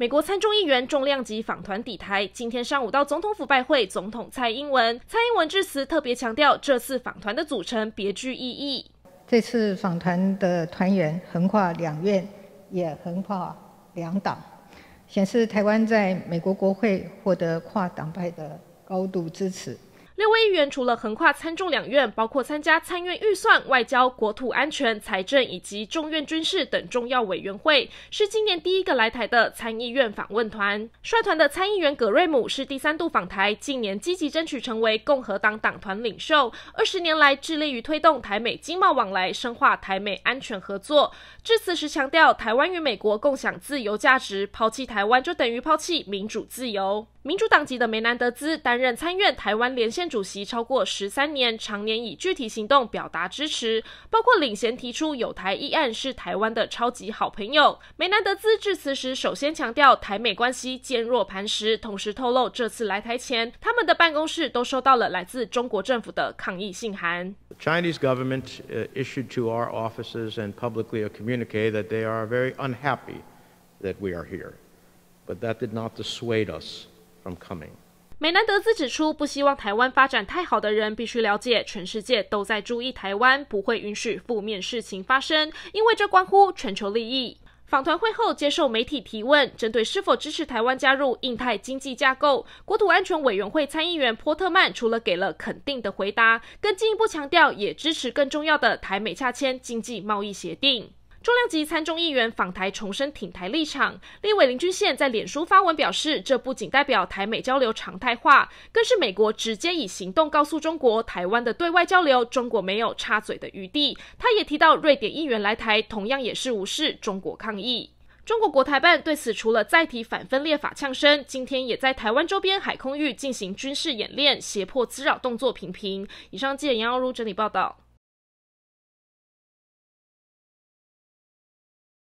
美国参众议员重量级访团抵台，今天上午到总统府拜会总统蔡英文。蔡英文致辞特别强调，这次访团的组成别具意义。这次访团的团员横跨两院，也横跨两党，显示台湾在美国国会获得跨党派的高度支持。六位议员除了横跨参众两院，包括参加参院预算、外交、国土安全、财政以及众院军事等重要委员会，是今年第一个来台的参议院访问团。率团的参议员葛瑞姆是第三度访台，近年积极争取成为共和党党团领袖，二十年来致力于推动台美经贸往来，深化台美安全合作。致辞时强调，台湾与美国共享自由价值，抛弃台湾就等于抛弃民主自由。民主党籍的梅南德兹担任参院台湾连线主席超过十三年，常年以具体行动表达支持，包括领衔提出有台议案，是台湾的超级好朋友。梅南德兹致辞时，首先强调台美关系坚若磐石，同时透露这次来台前，他们的办公室都收到了来自中国政府的抗议信函。Chinese government issued to our offices and publicly communicate that they are very unhappy that we are here, but that did not dissuade us. 美南德兹指出，不希望台湾发展太好的人必须了解，全世界都在注意台湾，不会允许负面事情发生，因为这关乎全球利益。访团会后接受媒体提问，针对是否支持台湾加入印太经济架构，国土安全委员会参议员波特曼除了给了肯定的回答，更进一步强调也支持更重要的台美洽签经济贸易协定。重量级参众议员访台重申挺台立场，立委林俊宪在脸书发文表示，这不仅代表台美交流常态化，更是美国直接以行动告诉中国，台湾的对外交流，中国没有插嘴的余地。他也提到，瑞典议员来台同样也是无视中国抗议。中国国台办对此除了再提反分裂法呛声，今天也在台湾周边海空域进行军事演练，胁迫滋扰动作频频。以上记者杨耀如整理报道。